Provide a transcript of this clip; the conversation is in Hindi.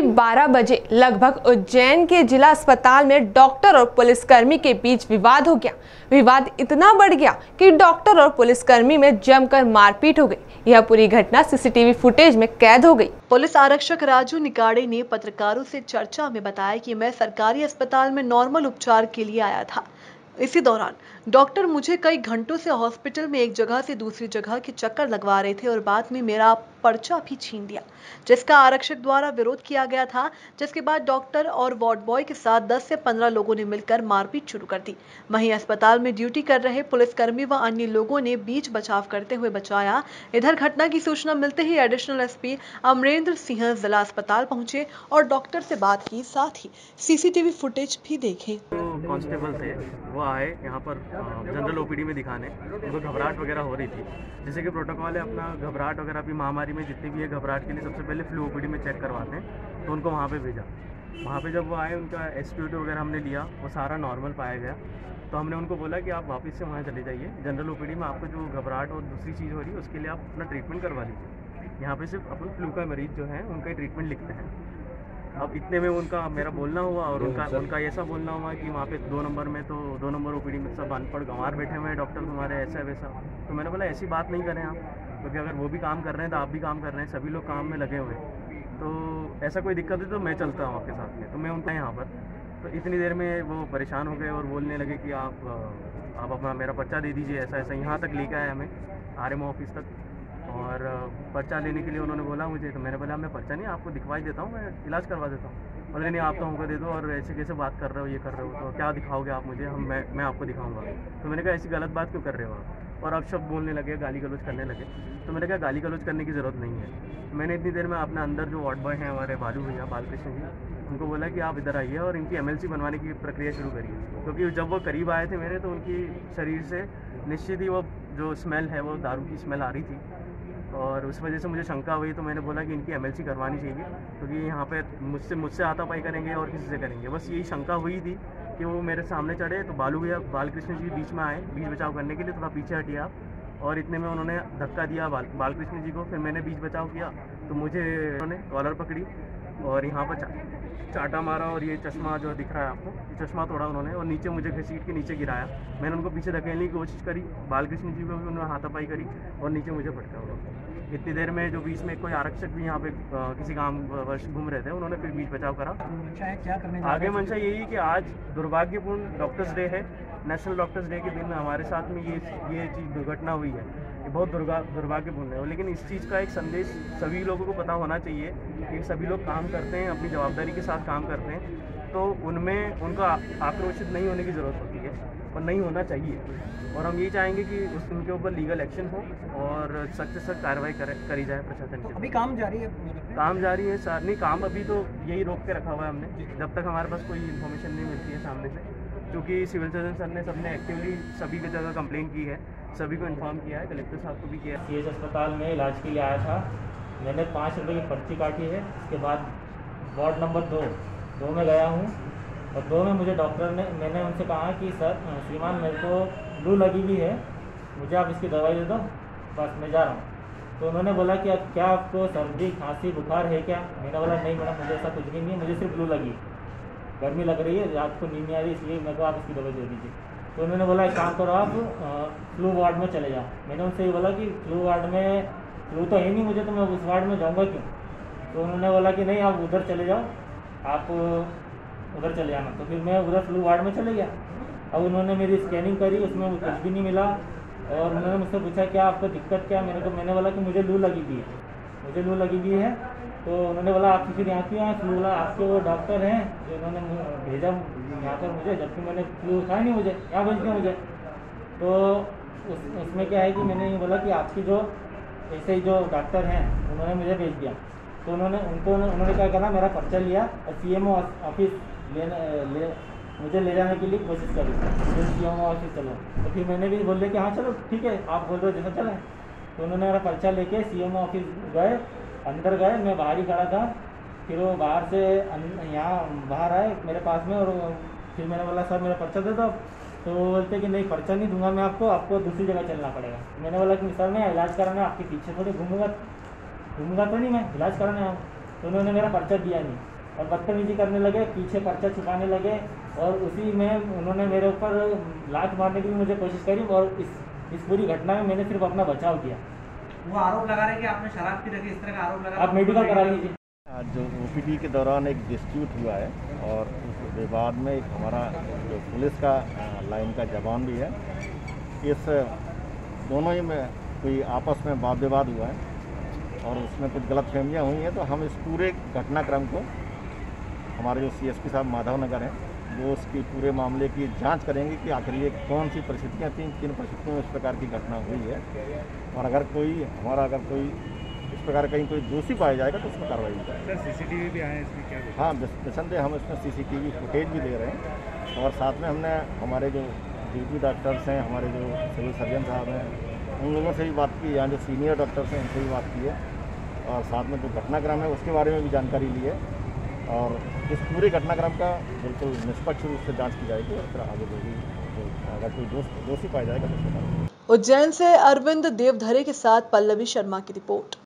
बजे लगभग उज्जैन के जिला अस्पताल में डॉक्टर और पुलिसकर्मी के बीच विवाद हो गया। विवाद इतना बढ़ गया कि डॉक्टर और पुलिसकर्मी में जमकर मारपीट हो गई। यह पूरी घटना सीसीटीवी फुटेज में कैद हो गई। पुलिस आरक्षक राजू निकाड़े ने पत्रकारों से चर्चा में बताया कि मैं सरकारी अस्पताल में नॉर्मल उपचार के लिए आया था। इसी दौरान डॉक्टर मुझे कई घंटों से हॉस्पिटल में एक जगह से दूसरी जगह के चक्कर लगवा रहे थे और बाद में मेरा पर्चा भी छीन दिया जिसका आरक्षक द्वारा विरोध किया गया था, जिसके बाद डॉक्टर और वार्ड बॉय के साथ 10 से 15 लोगों ने मिलकर मारपीट शुरू कर दी। वहीं अस्पताल में ड्यूटी कर रहे पुलिसकर्मी व अन्य लोगों ने बीच बचाव करते हुए बचाया। इधर घटना की सूचना मिलते ही एडिशनल एसपी अमरेंद्र सिंह जिला अस्पताल पहुँचे और डॉक्टर से बात की, साथ ही सीसीटीवी फुटेज भी देखे। थे, वो आए यहाँ पर जनरल ओपीडी में दिखाने। उनको घबराहट वगैरह हो रही थी। जैसे कि प्रोटोकॉल है, अपना घबराहट वगैरह, अभी महामारी में जितनी भी है, घबराहट के लिए सबसे पहले फ्लू ओपीडी में चेक करवाते हैं। तो उनको वहाँ पर भेजा। वहाँ पे जब वो आए, उनका एस वगैरह हमने लिया, वो सारा नॉर्मल पाया गया। तो हमने उनको बोला कि आप वापस से वहाँ चले जाइए। जनरल ओपीडी में आपको जो घबराहट और दूसरी चीज़ हो रही है, उसके लिए आप अपना ट्रीटमेंट करवा लीजिए। यहाँ पे सिर्फ़ अपन फ्लू का मरीज़ जो है, उनका ही ट्रीटमेंट लिखते हैं। अब इतने में उनका मेरा बोलना हुआ और उनका उनका ऐसा बोलना हुआ कि वहाँ पे दो नंबर में तो दो नंबर ओ में सब अनपढ़ गंवार बैठे हुए हैं डॉक्टर तुम्हारे ऐसा वैसा। तो मैंने बोला ऐसी बात नहीं करें आप क्योंकि अगर वो भी काम कर रहे हैं तो आप भी काम कर रहे हैं सभी लोग काम में लगे हुए हैं। तो ऐसा कोई दिक्कत है तो मैं चलता हूँ आपके साथ में तो मैं उनका यहाँ पर। तो इतनी देर में वो परेशान हो गए और बोलने लगे कि आप आप अपना मेरा पर्चा दे दीजिए ऐसा ऐसा यहाँ तक लेके आए हमें आर ऑफ़िस तक। और पर्चा लेने के लिए उन्होंने बोला मुझे तो मैंने बोला, मैं पर्चा नहीं, आपको दिखवाई देता हूँ, मैं इलाज करवा देता हूँ। बोले, नहीं आप तो हमको दे दो और ऐसे कैसे बात कर रहे हो, ये कर रहे हो तो क्या दिखाओगे आप मुझे? हम, मैं मैं आपको दिखाऊँगा। तो मैंने कहा, ऐसी गलत बात क्यों कर रहे हो आप? और अब शब्द बोलने लगे, गाली गलोच करने लगे। तो मैंने कहा, गाली गलोच करने की ज़रूरत नहीं है। मैंने इतनी देर में अपने अंदर जो वार्ड बॉय हैं, हमारे बालू भैया, बालकृष्ण जी, उनको बोला कि आप इधर आइए और इनकी एमएलसी बनवाने की प्रक्रिया शुरू करिए। क्योंकि जब वो करीब आए थे मेरे तो उनकी शरीर से निश्चित ही वो जो स्मेल है, वो दारू की स्मेल आ रही थी। और उस वजह से मुझे शंका हुई तो मैंने बोला कि इनकी एमएलसी करवानी चाहिए, क्योंकि तो यहाँ पे मुझसे मुझसे हाथापाई करेंगे और किसी से करेंगे। बस यही शंका हुई थी कि वो मेरे सामने चढ़े तो बालू भैया, बालकृष्ण जी बीच में आए, बीच बचाव करने के लिए, थोड़ा पीछे हटिए आप और इतने में उन्होंने धक्का दिया बाल, बालकृष्ण जी को, फिर मैंने बीच बचाव किया तो मुझे उन्होंने कॉलर पकड़ी और यहाँ पर चा, चाटा मारा और ये चश्मा जो दिख रहा है आपको ये चश्मा तोड़ा उन्होंने और नीचे मुझे घसीट के नीचे गिराया। मैंने उनको पीछे धकेलने की कोशिश करी बालकृष्ण जी को भी उन्होंने हाथापाई करी और नीचे मुझे फटका उन्होंने इतनी देर में जो बीच में कोई आरक्षक भी यहाँ पे किसी काम वर्ष घूम रहे थे उन्होंने फिर बीच बचाव करा। क्या करने आगे मंशा यही कि आज दुर्भाग्यपूर्ण डॉक्टर्स डे है नेशनल डॉक्टर्स डे के दिन हमारे साथ में ये ये चीज़ दुर्घटना हुई है। ये बहुत दुर्गा दुर्भाग्यपूर्ण है। लेकिन इस चीज़ का एक संदेश सभी लोगों को पता होना चाहिए कि सभी लोग काम करते हैं अपनी जवाबदारी के साथ काम करते हैं तो उनमें उनका आक्रोशित नहीं होने की ज़रूरत होती है और नहीं होना चाहिए। और हम ये चाहेंगे कि उस उनके ऊपर लीगल एक्शन हो और सख्त से सख्त कार्रवाई करी जाए प्रशासन की अभी काम जारी है काम जारी है सर नहीं काम अभी तो यही रोक के रखा हुआ है हमने। जब तक हमारे पास कोई इन्फॉर्मेशन नहीं मिलती है सामने से क्योंकि सिविल सर्जन सर ने सबने एक्टिवली सभी की जगह कंप्लेन की है, सभी को इन्फॉर्म किया है कलेक्टर साहब को भी किया है। सी अस्पताल में इलाज के लिए आया था। मैंने पाँच रुपये की पर्ची काटी है। उसके बाद वार्ड नंबर दो दो में गया हूँ। और दो में मुझे डॉक्टर ने, मैंने उनसे कहा कि, सर, श्रीमान, मेरे को लू लगी हुई है। मुझे आप इसकी दवाई दे दो। बस, मैं जा रहा हूँ। तो उन्होंने बोला कि, अब क्या आपको सर्दी, खांसी, बुखार है क्या? मैंने बोला, नहीं मैडम, मुझे ऐसा कुछ नहीं है। मुझे सिर्फ़ लू लगी गर्मी लग रही है, रात को नींद आ रही है इसलिए मेरे को आप इसकी दवाई दे दीजिए। तो उन्होंने बोला, एक काम करो आप फ्लू वार्ड में चले जाओ। मैंने उनसे ये बोला कि, फ्लू वार्ड में, फ्लू तो है नहीं मुझे तो मैं उस वार्ड में जाऊँगा क्यों? तो उन्होंने बोला कि, नहीं, आप उधर चले जाओ, आप उधर चले जाना तो फिर मैं उधर फ्लू वार्ड में चले गया। अब उन्होंने मेरी स्कैनिंग करी, उसमें कुछ भी नहीं मिला और उन्होंने मुझसे पूछा, क्या आपको दिक्कत क्या? मेरे को मैंने बोला कि मुझे लू लगी हुई है, मुझे लू लगी हुई है तो उन्होंने बोला, आप किसी यहाँ क्यों आए? फ्लू बोला आपके वो डॉक्टर हैं जो उन्होंने भेजा यहाँ पर मुझे, जबकि मैंने फ्लू था नहीं मुझे, यहाँ भेज दिया मुझे। तो उस, उसमें क्या है कि मैंने ये बोला कि आपकी जो ऐसे ही जो डॉक्टर हैं, उन्होंने मुझे भेज दिया। तो उन्होंने, उनको उन्होंने क्या करा, मेरा पर्चा लिया और सी एम ऑफ़िस लेने, ले, मुझे ले जाने के लिए कोशिश करी। फिर सी एम ऑफ़िस चलो। तो फिर मैंने भी बोल दिया कि हाँ चलो, ठीक है, आप बोल रहे हो जैसा चलें तो उन्होंने मेरा पर्चा लेके सी एम ऑफ़िस गए। अंदर गए, मैं बाहर ही खड़ा था। फिर वो बाहर से यहाँ बाहर आए मेरे पास में और फिर मैंने बोला, सर, मेरा पर्चा दे दो तो वो बोलते कि, नहीं, पर्चा नहीं दूँगा मैं आपको आपको दूसरी जगह चलना पड़ेगा। मैंने बोला कि, सर, मैं इलाज कराने आपके पीछे थोड़ी घूमूँगा घूमूँगा तो नहीं मैं, इलाज कराने आऊँ। तो उन्होंने मेरा पर्चा दिया नहीं और बदतमीजी करने लगे, पीछे पर्चा छुपाने लगे और उसी में उन्होंने मेरे ऊपर लात मारने की भी मुझे कोशिश करी और इस इस पूरी घटना में मैंने सिर्फ़ अपना बचाव किया। वो आरोप लगा रहे हैं कि आपने शराब पी रखी इस तरह का आरोप लगा आप मेडिकल करा लीजिए आज जो ओपीडी के दौरान एक डिस्प्यूट हुआ है और उस विवाद में एक हमारा जो पुलिस का लाइन का जवान भी है। इस दोनों ही में कोई आपस में वाद विवाद हुआ है और उसमें कुछ गलत फहमियाँ हुई हैं। तो हम इस पूरे घटनाक्रम को हमारे जो सीएसपी साहब माधव नगर हैं वो उसकी पूरे मामले की जाँच करेंगे कि आखिर ये कौन सी परिस्थितियाँ थी किन परिस्थितियों में इस प्रकार की घटना हुई है। और अगर कोई हमारा अगर कोई इस प्रकार कहीं कोई दोषी पाया जाएगा तो उस पर कार्रवाई की जाएगी। सर सीसीटीवी भी आए इसमें क्या हाँ? निस- निसंदेह हम इसमें सीसीटीवी फुटेज भी दे रहे हैं। और साथ में हमने हमारे जो ड्यूटी डॉक्टर्स हैं हमारे जो सिविल सर्जन साहब हैं उन लोगों से भी बात की यहाँ जो सीनियर डॉक्टर्स हैं उनसे भी बात की है। और साथ में जो घटनाक्रम है उसके बारे में भी जानकारी ली है। और इस पूरे घटनाक्रम का बिल्कुल निष्पक्ष रूप से जाँच की जाएगी और फिर आगे जो भी अगर कोई दोष पाया जाएगा तो उज्जैन से अरविंद देवधरे के साथ पल्लवी शर्मा की रिपोर्ट।